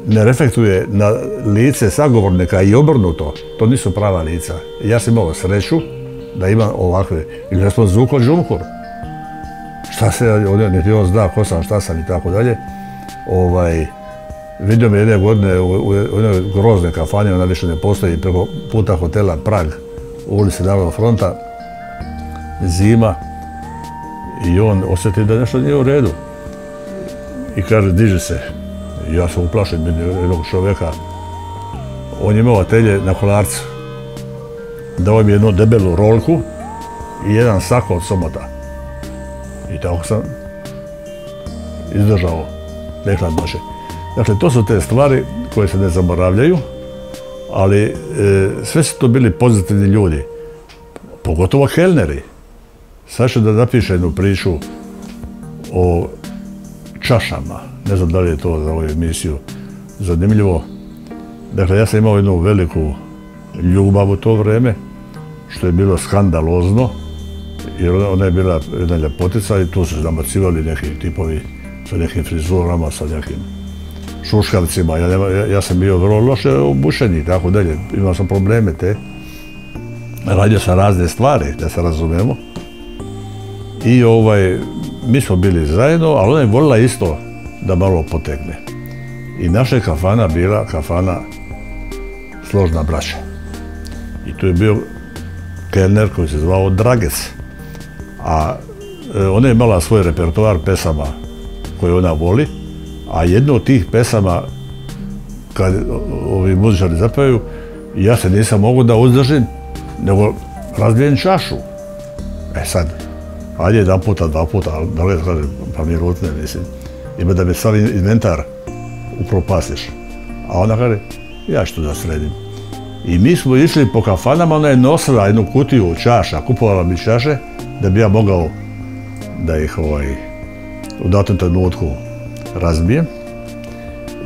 Speaker 1: ne reflektuje na lice sagovornika i obrnuto, to nisu prava lica. Ja sam imao sreću da imam ovakve, ili da smo Zuko Džumhur. Šta se, niti on zna ko sam, šta sam i tako dalje. Ovaj, vidio me jedne godine u, jednoj grozne kafani, ona više ne postoji, preko puta hotela Prag, u ulici Narodnog fronta, zima, i on osjeti da nešto nije u redu. I kaže, diže se. Ja sam uplašen jednog čovjeka. On je imao atelje na kolarcu. Dao mi jednu debelu rolku i jedan sako od somota. I tako sam izdržao nekladnoće. Dakle, to su te stvari koje se ne zaboravljaju, ali e, sve su to bili pozitivni ljudi. Pogotovo Helneri. Sad ću da napišem jednu priču o čašama. Ne znam da li je to za ovu emisiju zanimljivo. Dakle, ja sam imao jednu veliku ljubav u to vrijeme, što je bilo skandalozno, jer ona je bila jedna ljepotica i tu su se namacivali neki tipovi sa nekim frizurama, sa nekim šuškavcima. Ja, sam bio vrlo loše obušen i tako dalje. Imao sam probleme te. Radio sam razne stvari, da se razumemo. I ovaj, mi smo bili zajedno, ali ona je volila isto da malo potegne. I naša kafana bila kafana Složna braća. I tu je bio kelner koji se zvao Dragec. A e, ona je imala svoj repertoar pesama koje ona voli, a jedno od tih pesama kad ovi muzičari zapevaju, ja se nisam mogu da uzdržim, nego razbijem čašu. E sad, ajde jedan puta, dva puta, ali da li pa mi rutne, mislim. Ima da me sav inventar upropastiš. A ona kaže, ja ću to da sredim. I mi smo išli po kafanama, ona je nosila jednu kutiju čaša, kupovala mi čaše, da bi ja mogao da ih ovaj, u datom trenutku razbijem.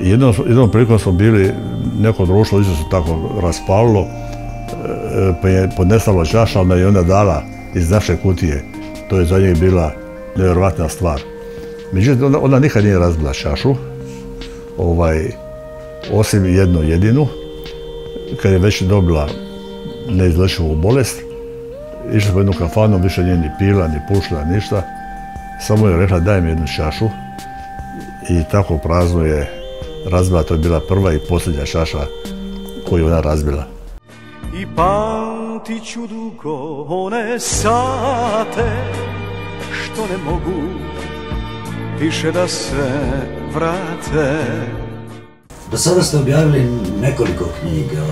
Speaker 1: I jednom, jednom prilikom smo bili, neko društvo isto se tako raspalilo, e, pa je podnesalo čaša, ona je onda dala iz naše kutije. To je za njih bila nevjerojatna stvar. Međutim, ona, nikad nije razbila čašu, ovaj, osim jednu jedinu, kad je već dobila neizlečivu bolest, išli smo jednu kafanu, više nije ni pila, ni pušila, ništa. Samo je rekla daj mi jednu čašu i tako prazno je razbila, to je bila prva i posljednja čaša koju ona razbila.
Speaker 2: I pamtit ću dugo one sate što ne mogu više da se vrate.
Speaker 3: Do sada ste objavili nekoliko knjiga.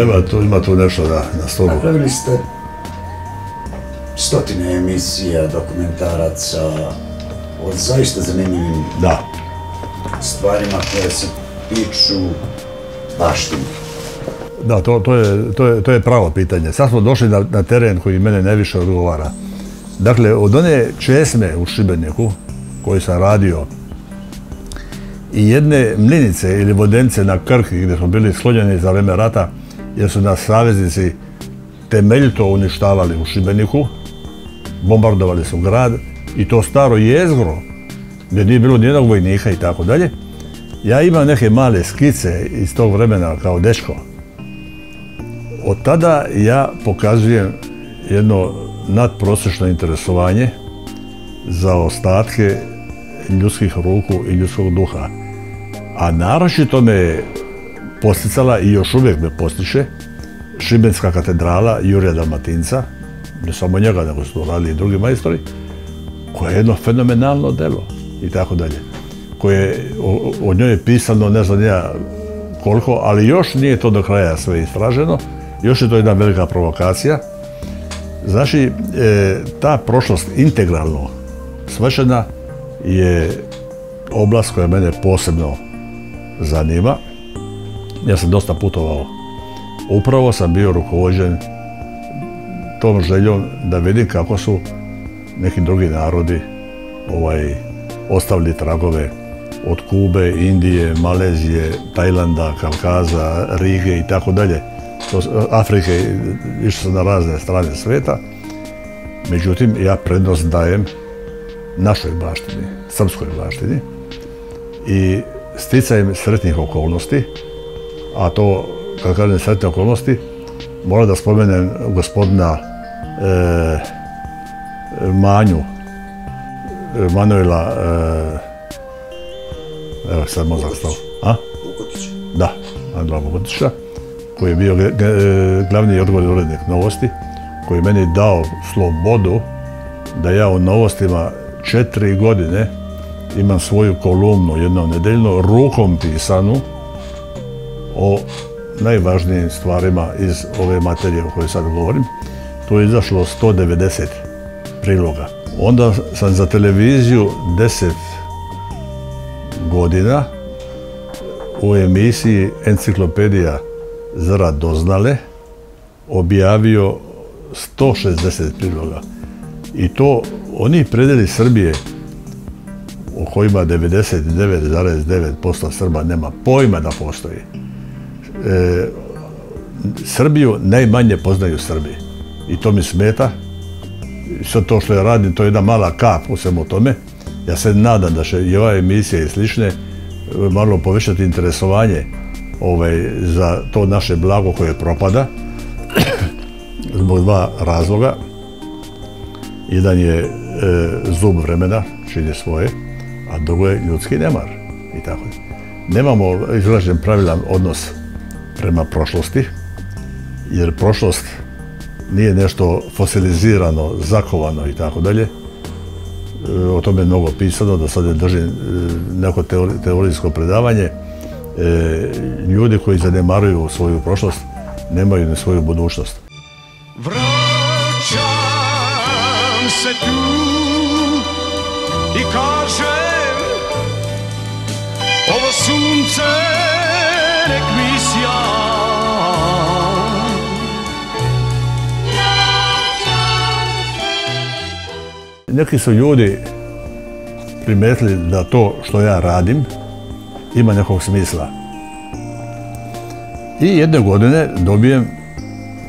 Speaker 1: Evo, tu ima tu nešto da, na stolu.
Speaker 3: Napravili ste stotine emisija, dokumentaraca, o zaista zanimljivim
Speaker 1: da.
Speaker 3: stvarima koje se tiču baštine.
Speaker 1: Da, to, to, je, to, je, to je pravo pitanje. Sad smo došli na, na teren koji mene najviše odgovara. Dakle, od one česme u Šibeniku, koju sam radio, i jedne mlinice ili vodence na Krki gdje smo bili slonjeni za vreme rata, jer su nas saveznici temeljito uništavali u Šibeniku, bombardovali su grad i to staro jezgro gdje nije bilo nijednog vojnika i tako dalje. Ja imam neke male skice iz tog vremena kao dečko. Od tada ja pokazujem jedno nadprosječno interesovanje za ostatke ljudskih ruku i ljudskog duha. A naročito me posticala i još uvijek me postiče Šibenska katedrala Jurija Dalmatinca, ne samo njega, nego su radili i drugi majstori, koje je jedno fenomenalno delo i tako dalje. Koje o, o njoj je pisano ne znam ja koliko, ali još nije to do kraja sve istraženo, još je to jedna velika provokacija. Znači, e, ta prošlost integralno svešena je oblast koja mene posebno zanima. Ja sam dosta putovao. Upravo sam bio rukovođen tom željom da vidim kako su neki drugi narodi ovaj, ostavili tragove od Kube, Indije, Malezije, Tajlanda, Kavkaza, Rige i tako dalje. Afrike, išao sam na razne strane sveta. Međutim, ja prednost dajem našoj baštini, srpskoj baštini i sticajem sretnih okolnosti, a to, kad kažem sretne okolnosti, moram da spomenem gospodina e, Manju, Manuela, e, evo sad mozak stao, a? Da, Manuela Vukotića, koji je bio glavni odgovorni urednik novosti, koji je meni dao slobodu da ja u novostima četiri godine imam svoju kolumnu jednom nedeljno rukom pisanu o najvažnijim stvarima iz ove materije o kojoj sad govorim. To je izašlo 190 priloga. Onda sam za televiziju 10 godina u emisiji Enciklopedija zra doznale objavio 160 priloga. I to oni predeli Srbije o kojima 99,9% Srba nema pojma da postoji. E, Srbiju najmanje poznaju Srbi. I to mi smeta. Sve to što ja radim, to je jedna mala kap u svemu tome. Ja se nadam da će i ova emisija i slične e, malo povećati interesovanje ovaj, za to naše blago koje propada zbog dva razloga. Jedan je zub vremena, čini svoje, a drugo je ljudski nemar i tako. Nemamo izražen pravilan odnos prema prošlosti, jer prošlost nije nešto fosilizirano, zakovano i tako dalje. E, o tome je mnogo pisano, da sad držim e, neko teorijsko predavanje. Ljudi koji zanemaruju svoju prošlost nemaju ni svoju budućnost.
Speaker 2: Se tu i kažem ovo sunce nek mi
Speaker 1: Neki su ljudi primetili da to što ja radim ima nekog smisla. I jedne godine dobijem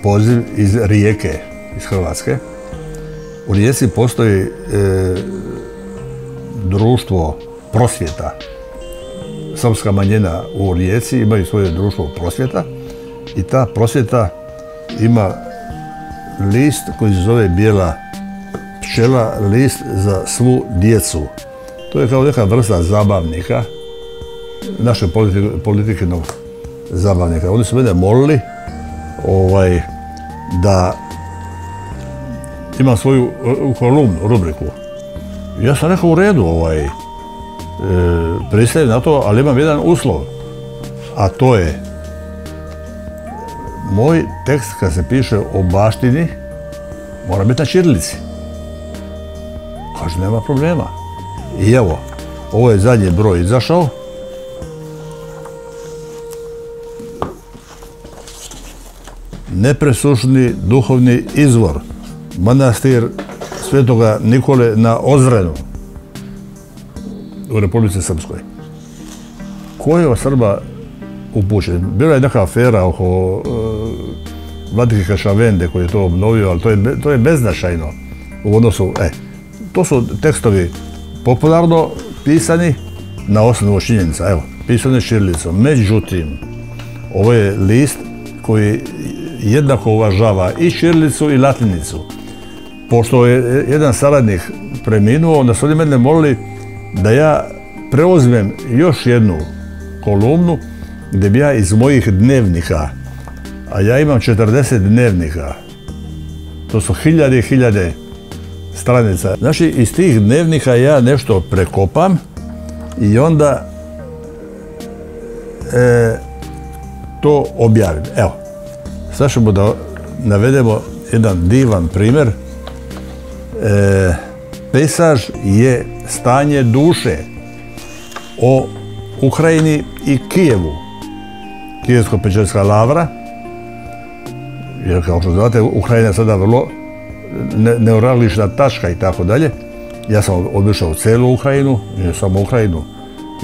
Speaker 1: poziv iz Rijeke, iz Hrvatske, u Rijeci postoji e, društvo prosvjeta. Srpska manjina u Rijeci imaju svoje društvo prosvjeta i ta prosvjeta ima list koji se zove bijela pčela, list za svu djecu. To je kao neka vrsta zabavnika, naše politike, zabavnika. Oni su mene molili ovaj, da imam svoju kolumnu, rubriku. Ja sam rekao u redu, ovaj, e, pristajem na to, ali imam jedan uslov. A to je, moj tekst kad se piše o baštini, mora biti na čirilici. Kaže, nema problema. I evo, ovo je zadnji broj izašao. Nepresušni duhovni izvor manastir Svetoga Nikole na Ozrenu u Republici Srpskoj. Ko je od Srba upućen? Bila je neka afera oko uh, Vladike Kašavende koji je to obnovio, ali to je, to beznačajno u odnosu, e, to su tekstovi popularno pisani na osnovu činjenica, evo, pisane širlicom. Međutim, ovo je list koji jednako uvažava i širlicu i latinicu pošto je jedan saradnik preminuo, onda su oni mene molili da ja preuzmem još jednu kolumnu gdje bi ja iz mojih dnevnika, a ja imam 40 dnevnika, to su hiljade i hiljade stranica. Znači, iz tih dnevnika ja nešto prekopam i onda e, to objavim. Evo, sad ćemo da navedemo jedan divan primjer. E, pesaž je stanje duše o Ukrajini i Kijevu. Kijevsko-pečerska lavra, jer kao što znate, Ukrajina je sada vrlo neuralgična tačka i tako dalje. Ja sam obišao celu Ukrajinu, ne samo Ukrajinu.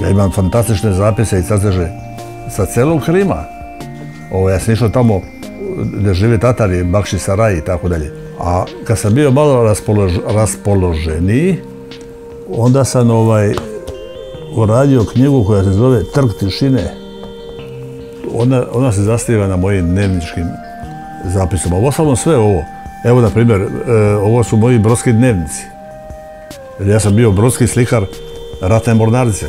Speaker 1: Ja imam fantastične zapise i crteže sa celog Krima. Ovo, ja sam išao tamo gdje žive Tatari, Bakši Saraj i tako dalje. A kad sam bio malo raspoloženiji, onda sam ovaj, uradio knjigu koja se zove Trg tišine. Ona, ona se zastiva na mojim dnevničkim zapisima. Ovo sve ovo. Evo, na primjer, e, ovo su moji brodski dnevnici. Ja sam bio brodski slikar ratne mornarice.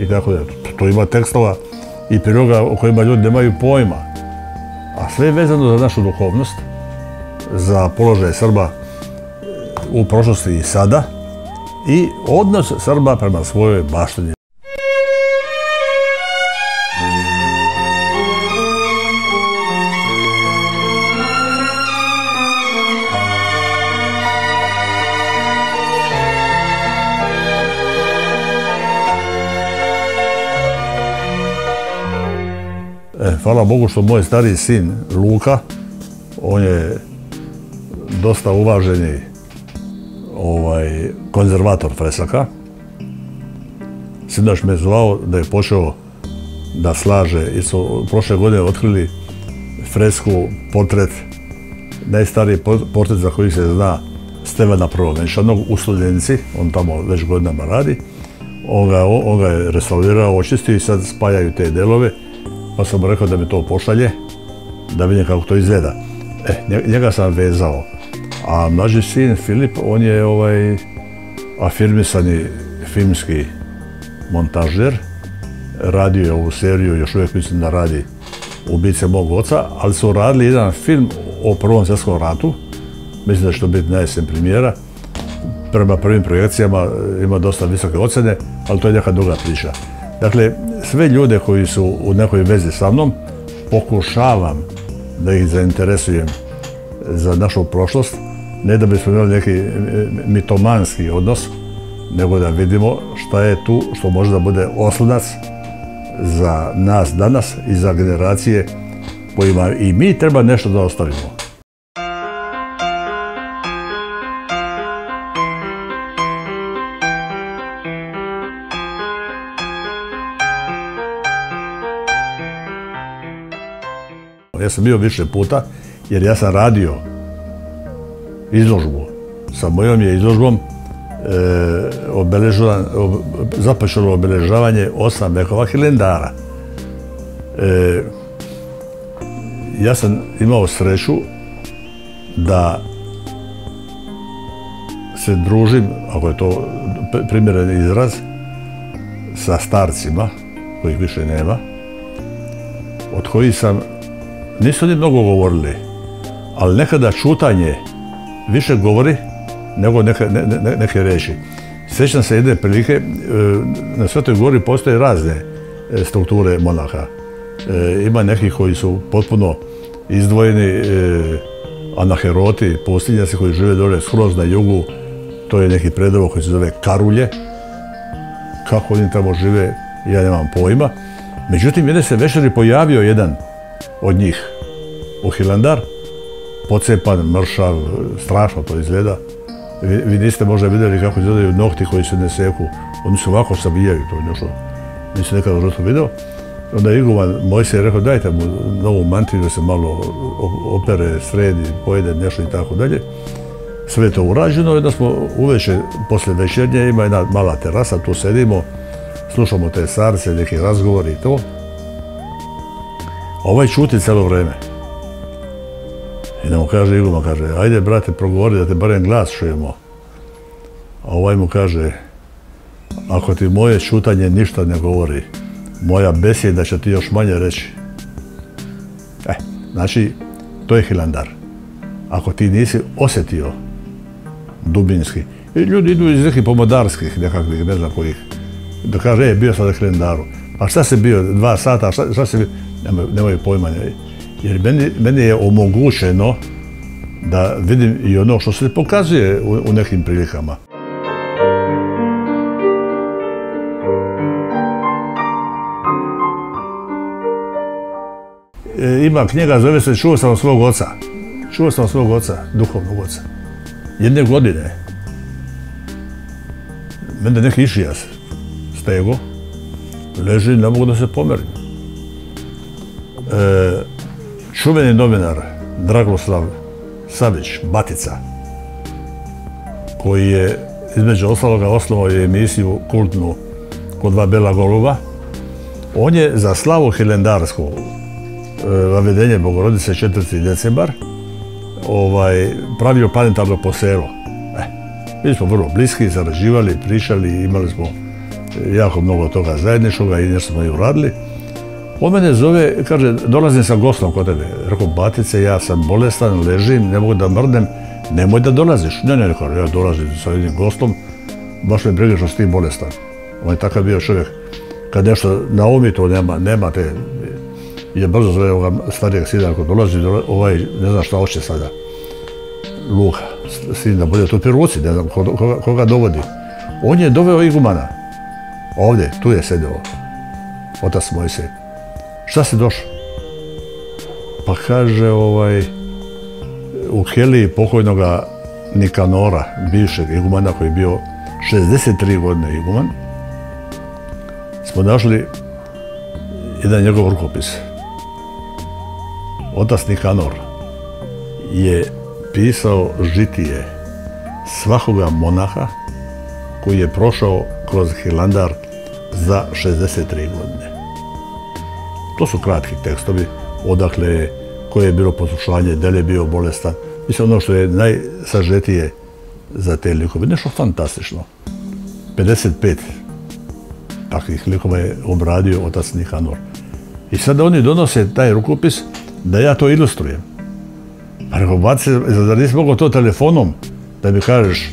Speaker 1: I tako da, to ima tekstova i priloga o kojima ljudi nemaju pojma. A sve je vezano za našu duhovnost, za položaj Srba u prošlosti i sada i odnos Srba prema svojoj baštini. hvala Bogu što moj stariji sin Luka, on je dosta uvaženi ovaj, konzervator fresaka. Sinoć me zvao da je počeo da slaže i su prošle godine otkrili fresku, portret, najstariji portret za koji se zna Stevana Prvovenčanog u Studenici, on tamo već godinama radi. On ga, je restaurirao, očistio i sad spajaju te delove pa sam rekao da mi to pošalje, da vidim kako to izgleda. E, njega sam vezao. A mlađi sin Filip, on je ovaj afirmisani filmski montažer. Radio je ovu seriju, još uvijek mislim da radi Ubice mog oca, ali su radili jedan film o Prvom svjetskom ratu. Mislim da će to biti najesen premijera. Prema prvim projekcijama ima dosta visoke ocjene, ali to je neka druga priča. Dakle, sve ljude koji su u nekoj vezi sa mnom, pokušavam da ih zainteresujem za našu prošlost, ne da bismo imali neki e, mitomanski odnos, nego da vidimo šta je tu što može da bude oslonac za nas danas i za generacije kojima i mi treba nešto da ostavimo. Ja sam bio više puta jer ja sam radio izložbu. Sa mojom je izložbom e, započelo obeležavanje osam vekova hilendara. E, ja sam imao sreću da se družim, ako je to primjeren izraz, sa starcima, kojih više nema, od kojih sam nisu oni mnogo govorili, ali nekada čutanje više govori nego neke, ne, neke reči. Sjećam se jedne prilike, e, na Svetoj gori postoje razne e, strukture monaha. E, ima neki koji su potpuno izdvojeni anaheroti, pustinjaci koji žive dole skroz na jugu. To je neki predovo koji se zove Karulje. Kako oni tamo žive, ja nemam pojma. Međutim, jedne se večeri pojavio jedan od njih u Hilandar. Pocepan, mršav, strašno to izgleda. Vi, niste možda vidjeli kako izgledaju nokti koji se ne seku. Oni se ovako sabijaju, to je nešto. Nisam nekada u životu vidio. Onda je Iguman moj se je rekao dajte mu novu mantiju da se malo opere, sredi, pojede nešto i tako dalje. Sve to urađeno i da smo uveče, poslije večernje, ima jedna mala terasa, tu sedimo, slušamo te sarce, neki razgovori i to. Ovaj čuti cijelo vrijeme. I da mu kaže Iguma, kaže, ajde brate progovori da te barem glas čujemo. A ovaj mu kaže, ako ti moje čutanje ništa ne govori, moja besjeda će ti još manje reći. E, znači, to je Hilandar. Ako ti nisi osjetio dubinski, i ljudi idu iz nekih pomodarskih nekakvih, ne znam kojih, da kaže, e, bio sam na Hilandaru. Pa šta se bio, dva sata, šta, šta se bio, nemaju, nemaju. Jer meni, meni je omogućeno da vidim i ono što se pokazuje u, nekim prilikama. E, ima knjiga, zove se Čuo sam svog oca. Čuo sam svog oca, duhovnog oca. Jedne godine. Mene neki išijas stego. Leži, ne mogu da se pomerim. E, čuveni novinar Dragoslav Savić, Batica, koji je između ostaloga osnovao je emisiju kultnu kod dva bela goluba. On je za slavu Hilendarsku, vavedenje Bogorodice 4. decembar, ovaj, pravio planetarno poselo. E, mi smo vrlo bliski, zarađivali, pričali, imali smo jako mnogo toga zajedničkoga i nešto smo i uradili. On mene zove, kaže, dolazim sa gostom kod tebe. Rekao, batice, ja sam bolestan, ležim, ne mogu da mrdnem, nemoj da dolaziš. Ne, ne, rekao, ja dolazim sa jednim gostom, baš me briga što si ti bolestan. On je takav bio čovjek. Kad nešto naumi, to nema, nema te, je brzo zove ovoga starijeg sina ako dolazi, ovaj ne znam šta hoće sada. Luka, sin da bude tu pri ruci, ne znam koga, koga dovodi. On je doveo igumana. Ovdje, tu je sedeo. Otac se. Šta si došao? Pa kaže ovaj, u Heliji pokojnoga Nikanora, bivšeg igumana koji je bio 63 godine iguman, smo našli jedan njegov rukopis. Otac Nikanor je pisao žitije svakoga monaha koji je prošao kroz Hilandar za 63 godine. To su kratki tekstovi, odakle je, koje je bilo poslušanje, da li je bio bolestan. Mislim, ono što je najsažetije za te likove, nešto fantastično. 55 takvih likova je obradio otac Nikanor. I sada oni donose taj rukopis da ja to ilustrujem. Pa rekao, baci, zar nisi mogao to telefonom da mi kažeš,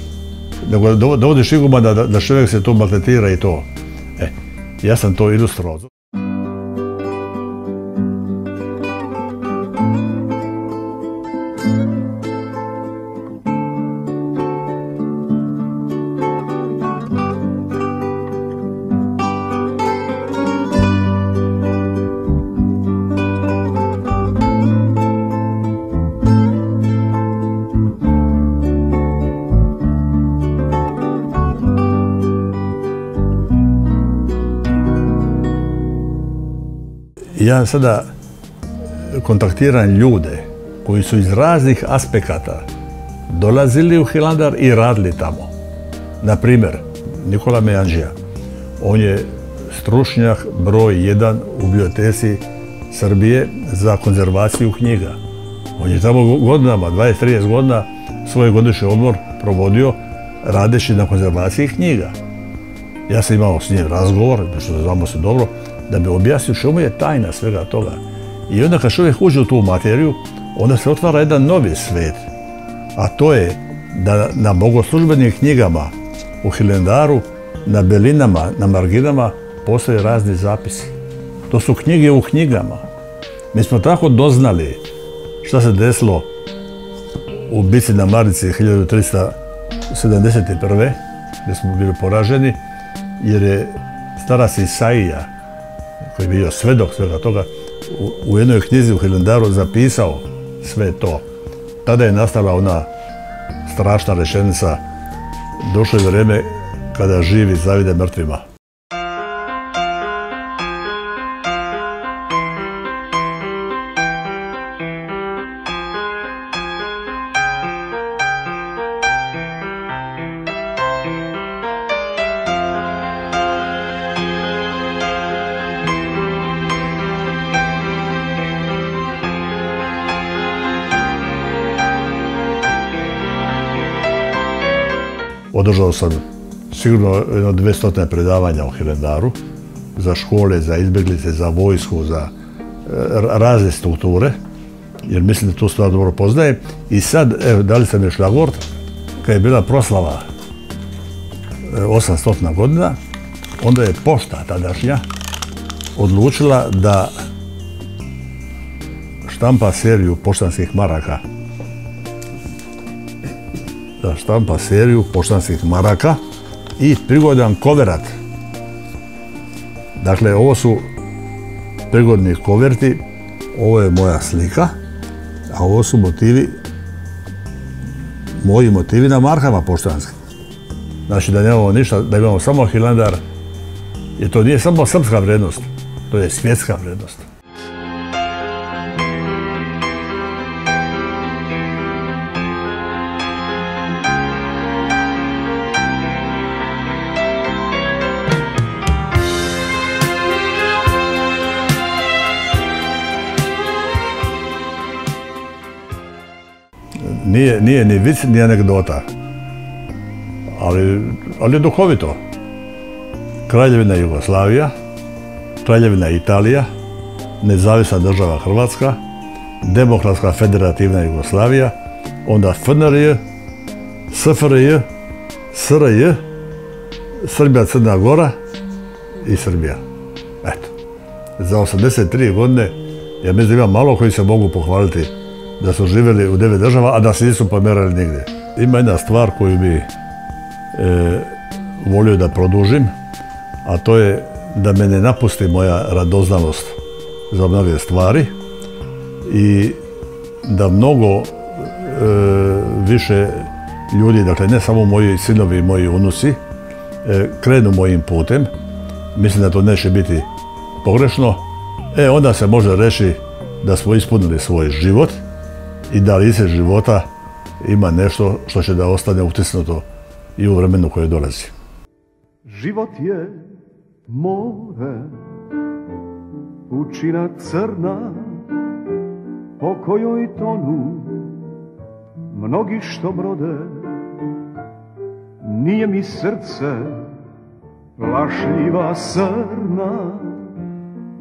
Speaker 1: nego dovodiš iguma da, da čovjek se to maltretira i to. E, ja sam to ilustrovao. Ja sada kontaktiram ljude koji su iz raznih aspekata dolazili u Hilandar i radili tamo. Na primjer, Nikola Mejanđija. On je stručnjak broj jedan u biblioteci Srbije za konzervaciju knjiga. On je tamo godinama, 20-30 godina, svoj godišnji odmor provodio radeći na konzervaciji knjiga. Ja sam imao s njim razgovor, što znamo se dobro, da bi objasnio čemu je tajna svega toga. I onda kad čovjek uđe u tu materiju, onda se otvara jedan novi svet. A to je da na bogoslužbenim knjigama u Hilendaru, na belinama, na marginama postoje razni zapisi. To su knjige u knjigama. Mi smo tako doznali šta se desilo u bici na Marici 1371. gdje smo bili poraženi, jer je starac Isaija koji je bio svedok svega toga, u, jednoj knjizi u Hilandaru zapisao sve to. Tada je nastala ona strašna rečenica došlo je vrijeme kada živi zavide mrtvima. Održao sam sigurno jedno 200 predavanja u Hilendaru za škole, za izbjeglice, za vojsku, za e, razne strukture, jer mislim da tu stvar dobro poznaje. I sad, evo, dali sam je šlagort, kad je bila proslava 800 godina, onda je pošta tadašnja odlučila da štampa seriju poštanskih maraka. Da štampa seriju poštanskih maraka i prigodan koverat. Dakle, ovo su prigodni koverti, ovo je moja slika, a ovo su motivi, moji motivi na markama poštanskim. Znači da nemamo ništa, da imamo samo Hilandar, jer to nije samo srpska vrednost, to je svjetska vrednost. Nije, nije ni vic, ni anegdota. Ali, ali duhovito. Kraljevina Jugoslavija, Kraljevina Italija, nezavisna država Hrvatska, Demokratska federativna Jugoslavija, onda FNRJ, SFRJ, SRJ, Srbija, Crna Gora i Srbija. Eto. Za 83 godine, ja mislim da ima malo koji se mogu pohvaliti da su živjeli u devet država, a da se nisu pomerali nigdje. Ima jedna stvar koju bi e, volio da produžim, a to je da me ne napusti moja radoznalost za mnoge stvari i da mnogo e, više ljudi, dakle ne samo moji sinovi i moji unusi, e, krenu mojim putem. Mislim da to neće biti pogrešno. E, onda se može reći da smo ispunili svoj život i da lice života ima nešto što će da ostane utisnuto i u vremenu koje dolazi.
Speaker 2: Život je more, učina crna, po kojoj tonu mnogi što brode. Nije mi srce plašljiva srna,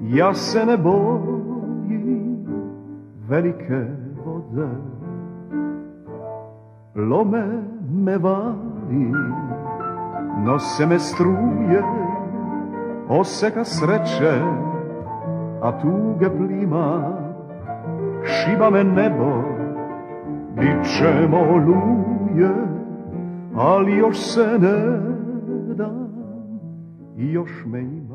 Speaker 2: ja se ne bojim velike vode. Lome me vali, nose me struje, oseka sreće, a tuge plima, šiba me nebo, bit luje, ali još se ne dam i još me ima.